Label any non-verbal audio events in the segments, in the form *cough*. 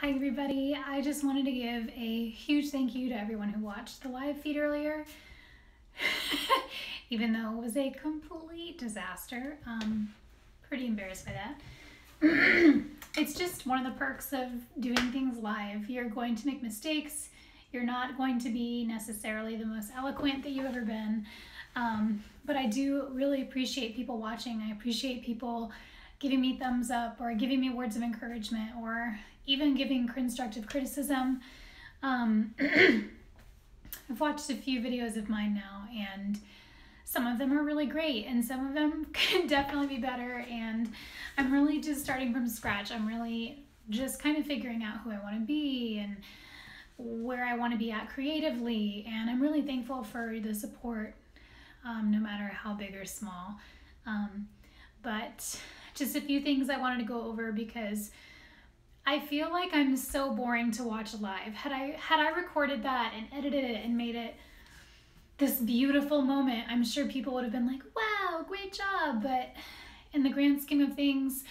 Hi everybody, I just wanted to give a huge thank you to everyone who watched the live feed earlier. *laughs* Even though it was a complete disaster. Um, pretty embarrassed by that. *clears throat* it's just one of the perks of doing things live. You're going to make mistakes. You're not going to be necessarily the most eloquent that you've ever been. Um, but I do really appreciate people watching. I appreciate people giving me thumbs up or giving me words of encouragement or even giving constructive criticism. Um, *clears throat* I've watched a few videos of mine now, and some of them are really great, and some of them *laughs* can definitely be better. And I'm really just starting from scratch. I'm really just kind of figuring out who I want to be and where I want to be at creatively. And I'm really thankful for the support, um, no matter how big or small. Um, but just a few things I wanted to go over because I feel like I'm so boring to watch live. Had I had I recorded that and edited it and made it this beautiful moment, I'm sure people would have been like, "Wow, great job." But in the grand scheme of things,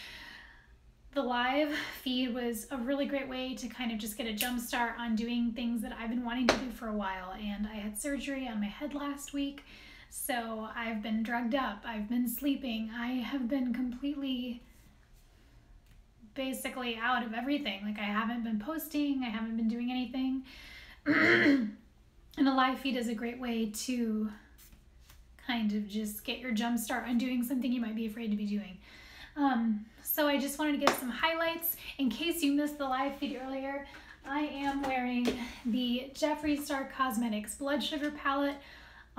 the live feed was a really great way to kind of just get a jump start on doing things that I've been wanting to do for a while. And I had surgery on my head last week, so I've been drugged up, I've been sleeping, I have been completely basically out of everything. Like I haven't been posting, I haven't been doing anything. *clears throat* and a live feed is a great way to kind of just get your jump start on doing something you might be afraid to be doing. Um, so I just wanted to give some highlights in case you missed the live feed earlier. I am wearing the Jeffree Star Cosmetics Blood Sugar Palette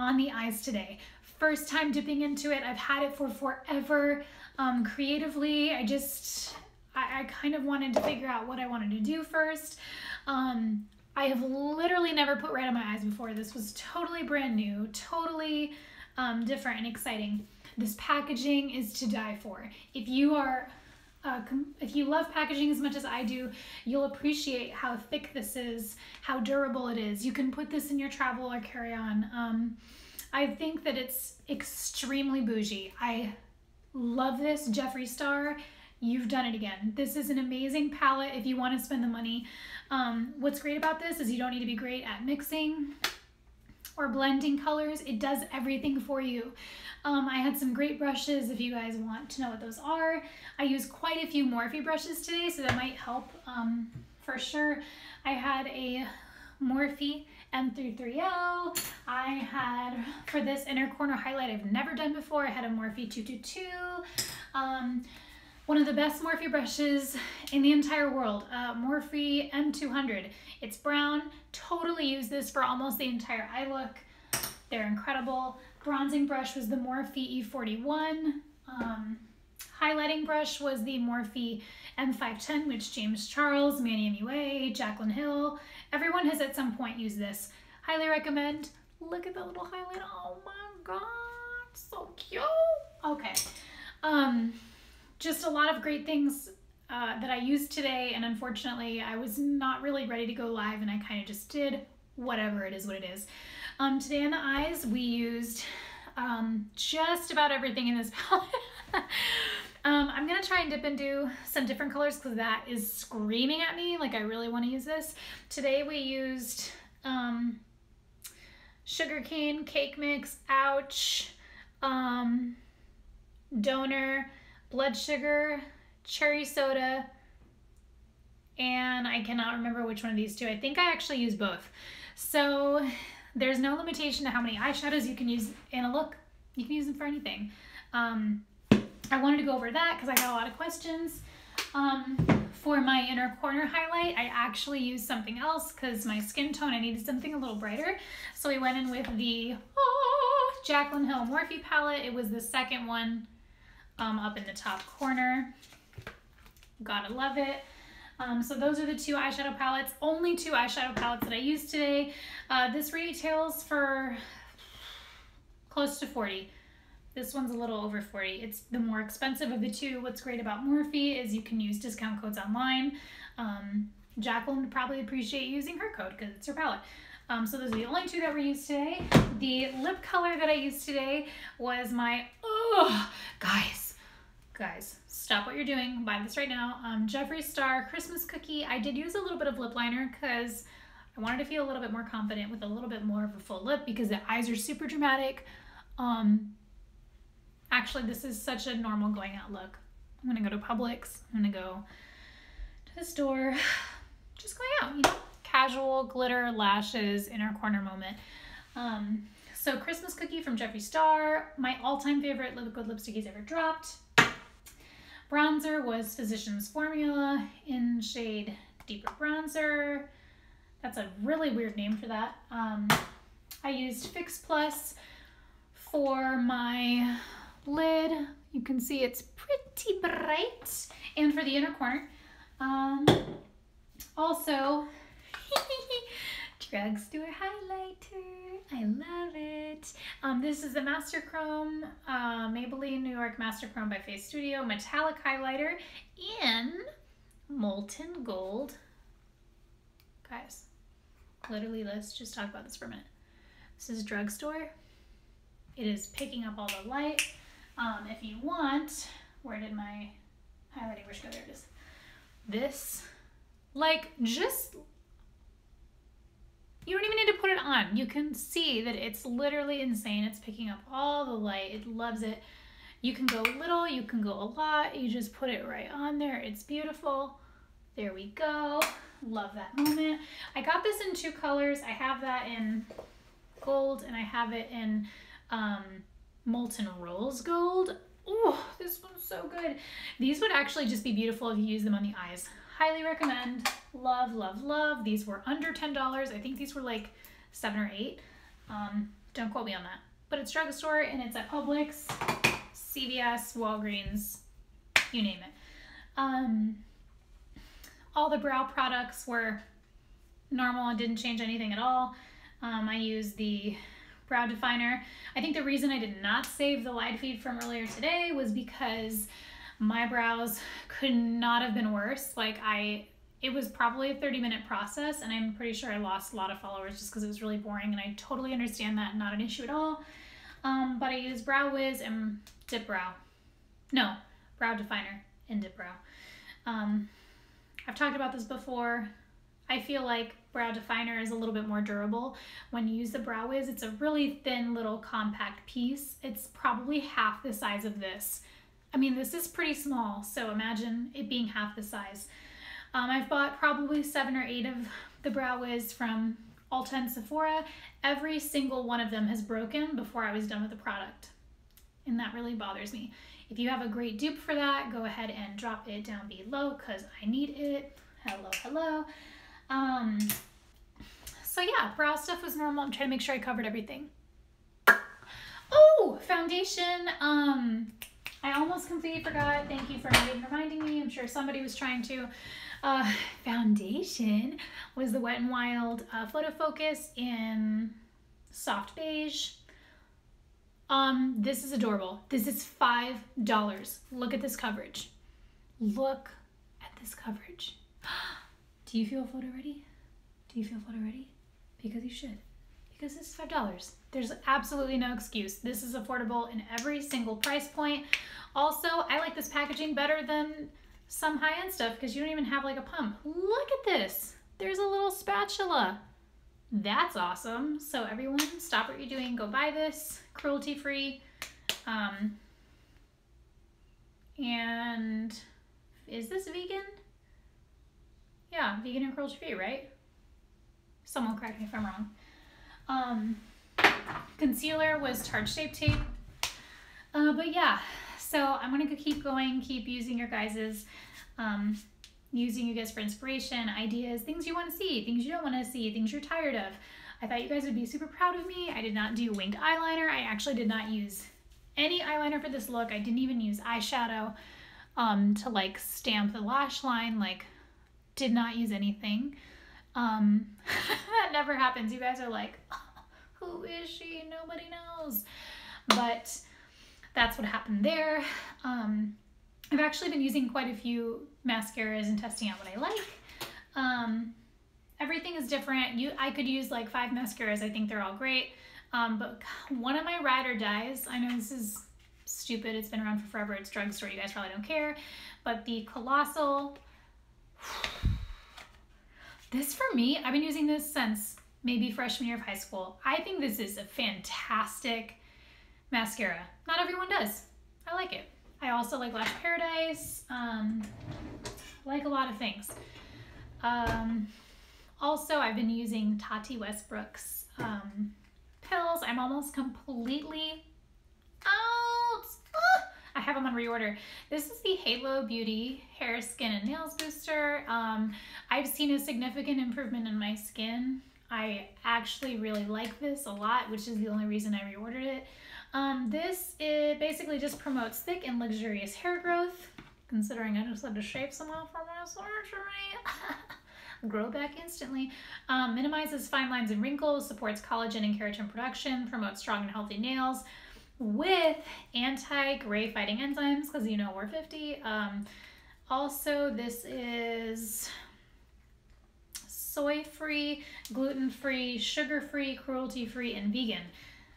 on the eyes today. First time dipping into it. I've had it for forever. Um, creatively, I just I, I kind of wanted to figure out what I wanted to do first. Um, I have literally never put red on my eyes before. This was totally brand new, totally um, different and exciting. This packaging is to die for. If you are uh, if you love packaging as much as I do, you'll appreciate how thick this is, how durable it is. You can put this in your travel or carry on. Um, I think that it's extremely bougie. I love this Jeffree Star you've done it again. This is an amazing palette if you want to spend the money. Um, what's great about this is you don't need to be great at mixing or blending colors. It does everything for you. Um, I had some great brushes if you guys want to know what those are. I used quite a few Morphe brushes today, so that might help um, for sure. I had a Morphe M330. I had, for this inner corner highlight I've never done before, I had a Morphe 222. Um, one of the best Morphe brushes in the entire world, uh, Morphe M200. It's brown, totally use this for almost the entire eye look. They're incredible. Bronzing brush was the Morphe E41. Um, highlighting brush was the Morphe M510, which James Charles, Manny MUA, Jaclyn Hill, everyone has at some point used this. Highly recommend. Look at the little highlight. Oh my god, so cute. Okay. Um, just a lot of great things uh, that I used today, and unfortunately, I was not really ready to go live, and I kind of just did whatever it is what it is. Um, today on the eyes, we used um, just about everything in this *laughs* palette. um, I'm gonna try and dip into some different colors because that is screaming at me like I really want to use this. Today we used um, sugarcane, cake mix, ouch, um, donor, blood sugar, cherry soda, and I cannot remember which one of these two. I think I actually use both. So there's no limitation to how many eyeshadows you can use in a look. You can use them for anything. Um, I wanted to go over that because I got a lot of questions. Um, for my inner corner highlight, I actually used something else because my skin tone, I needed something a little brighter. So we went in with the oh, Jaclyn Hill Morphe palette. It was the second one um, up in the top corner. Gotta love it. Um, so those are the two eyeshadow palettes, only two eyeshadow palettes that I used today. Uh, this retails for close to 40. This one's a little over 40. It's the more expensive of the two. What's great about Morphe is you can use discount codes online. Um, Jaclyn would probably appreciate using her code because it's her palette. Um, so those are the only two that were used today. The lip color that I used today was my, oh, guys, guys, stop what you're doing. Buy this right now. Um, Jeffree Star Christmas Cookie. I did use a little bit of lip liner because I wanted to feel a little bit more confident with a little bit more of a full lip because the eyes are super dramatic. Um, actually, this is such a normal going out look. I'm gonna go to Publix. I'm gonna go to the store. *sighs* Just going out, you know, casual glitter lashes inner corner moment. Um, so Christmas cookie from Jeffree Star, my all-time favorite liquid lipstick he's ever dropped. Bronzer was Physicians Formula in shade Deeper Bronzer. That's a really weird name for that. Um, I used Fix Plus for my lid. You can see it's pretty bright. And for the inner corner. Um, also, *laughs* drugstore highlighter. I love it. Um, this is the Master Chrome uh, Maybelline New York Master Chrome by Face Studio metallic highlighter in molten gold. Guys, literally, let's just talk about this for a minute. This is drugstore. It is picking up all the light. Um, if you want, where did my highlighting brush go? There it is. This, like, just you don't even need to put it on. You can see that it's literally insane. It's picking up all the light. It loves it. You can go little, you can go a lot. You just put it right on there. It's beautiful. There we go. Love that moment. I got this in two colors. I have that in gold and I have it in um, molten rose gold. Oh, this one's so good. These would actually just be beautiful if you use them on the eyes. Highly recommend. Love, love, love. These were under $10. I think these were like seven or eight. Um, don't quote me on that. But it's drugstore and it's at Publix, CVS, Walgreens, you name it. Um, all the brow products were normal and didn't change anything at all. Um, I used the brow definer. I think the reason I did not save the live feed from earlier today was because my brows could not have been worse. Like I, it was probably a 30 minute process and I'm pretty sure I lost a lot of followers just because it was really boring and I totally understand that, not an issue at all. Um, but I use Brow Wiz and Dip Brow. No, Brow Definer and Dip Brow. Um, I've talked about this before. I feel like brow definer is a little bit more durable. When you use the Brow Wiz, it's a really thin little compact piece. It's probably half the size of this. I mean, this is pretty small, so imagine it being half the size. Um, I've bought probably seven or eight of the Brow Wiz from Ulta and Sephora. Every single one of them has broken before I was done with the product. And that really bothers me. If you have a great dupe for that, go ahead and drop it down below because I need it. Hello, hello. Um, so yeah, brow stuff was normal. I'm trying to make sure I covered everything. Oh, foundation. Um, I almost completely forgot. Thank you for reminding me. I'm sure somebody was trying to. Uh, foundation was the Wet n Wild uh, Photo Focus in soft beige. Um, this is adorable. This is five dollars. Look at this coverage. Look at this coverage. *gasps* Do you feel photo ready? Do you feel photo ready? Because you should. Because five dollars. There's absolutely no excuse. This is affordable in every single price point. Also, I like this packaging better than some high-end stuff because you don't even have like a pump. Look at this. There's a little spatula. That's awesome. So everyone, stop what you're doing. Go buy this. Cruelty-free. Um, and is this vegan? Yeah, vegan and cruelty-free, right? Someone correct me if I'm wrong. Um, concealer was Tarte Shape Tape. Uh, but yeah, so I'm gonna keep going, keep using your guys's, um, using you guys for inspiration, ideas, things you want to see, things you don't want to see, things you're tired of. I thought you guys would be super proud of me. I did not do winged eyeliner. I actually did not use any eyeliner for this look. I didn't even use eyeshadow um, to like stamp the lash line. Like, did not use anything. Um, *laughs* that never happens. You guys are like, oh, *laughs* who is she? Nobody knows. But that's what happened there. Um, I've actually been using quite a few mascaras and testing out what I like. Um, everything is different. You, I could use like five mascaras. I think they're all great. Um, but *sighs* one of my ride or dies, I know this is stupid. It's been around for forever. It's drugstore. You guys probably don't care. But the Colossal, *sighs* *sighs* this for me, I've been using this since maybe freshman year of high school. I think this is a fantastic mascara. Not everyone does. I like it. I also like Lash Paradise. Um, like a lot of things. Um, also, I've been using Tati Westbrook's um, pills. I'm almost completely! I have them on reorder. This is the Halo Beauty Hair, Skin, and Nails Booster. Um, I've seen a significant improvement in my skin. I actually really like this a lot, which is the only reason I reordered it. Um, this it basically just promotes thick and luxurious hair growth. Considering I just had to shave some off for my surgery. *laughs* grow back instantly. Um, minimizes fine lines and wrinkles, supports collagen and keratin production, promotes strong and healthy nails with anti-gray fighting enzymes because you know we're 50. Um, also, this is soy free, gluten free, sugar free, cruelty free, and vegan.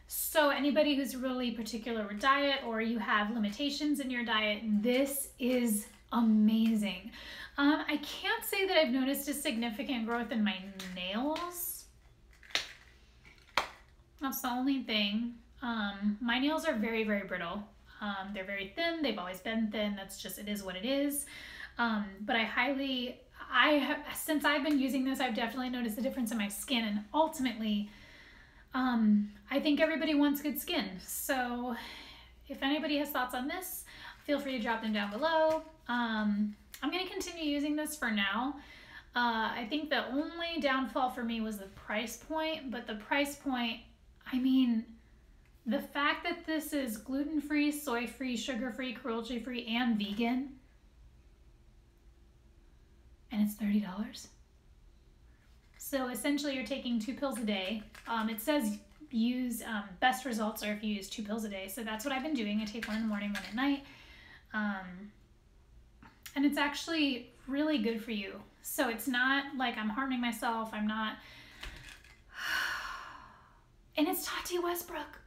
So, anybody who's really particular with diet or you have limitations in your diet, this is amazing. Um, I can't say that I've noticed a significant growth in my nails. That's the only thing. Um, my nails are very, very brittle. Um, they're very thin. They've always been thin. That's just, it is what it is. Um, but I highly, I have, since I've been using this, I've definitely noticed a difference in my skin. And ultimately, um, I think everybody wants good skin. So if anybody has thoughts on this, feel free to drop them down below. Um, I'm going to continue using this for now. Uh, I think the only downfall for me was the price point, but the price point, I mean, the fact that this is gluten free, soy free, sugar free, cruelty free, and vegan, and it's $30. So essentially, you're taking two pills a day. Um, it says use um, best results are if you use two pills a day. So that's what I've been doing. I take one in the morning, one at night. Um, and it's actually really good for you. So it's not like I'm harming myself. I'm not. *sighs* And it's Tati Westbrook.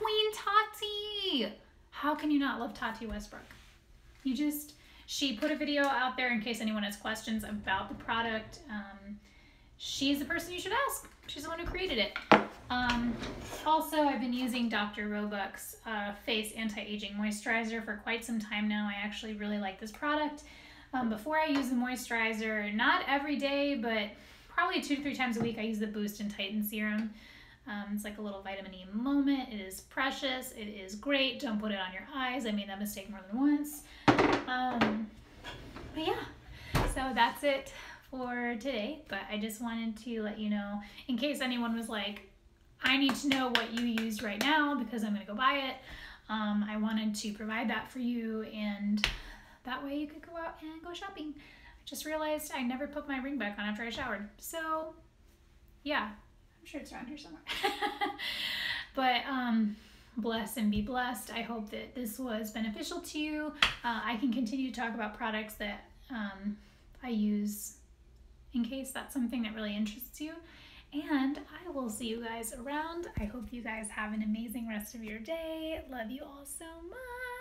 Queen Tati. How can you not love Tati Westbrook? You just, she put a video out there in case anyone has questions about the product. Um, she's the person you should ask. She's the one who created it. Um, also, I've been using Dr. Roebuck's uh, Face Anti-Aging Moisturizer for quite some time now. I actually really like this product. Um, before I use the moisturizer, not every day, but probably two to three times a week, I use the Boost and Tighten Serum. Um, it's like a little vitamin E moment. It is precious. It is great. Don't put it on your eyes. I made that mistake more than once. Um, but yeah, so that's it for today. But I just wanted to let you know, in case anyone was like, I need to know what you used right now because I'm going to go buy it. Um, I wanted to provide that for you, and that way you could go out and go shopping. I just realized I never put my ring back on after I showered. So, yeah, I'm sure it's around here somewhere. *laughs* but, um, bless and be blessed. I hope that this was beneficial to you. Uh, I can continue to talk about products that um, I use in case that's something that really interests you. And I will see you guys around. I hope you guys have an amazing rest of your day. Love you all so much.